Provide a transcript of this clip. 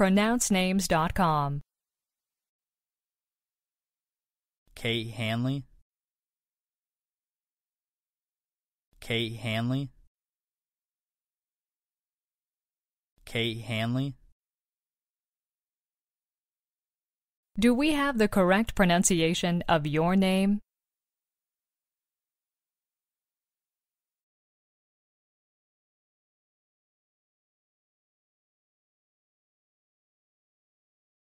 pronouncenames.com. Kate Hanley. Kate Hanley. Kate Hanley. Do we have the correct pronunciation of your name?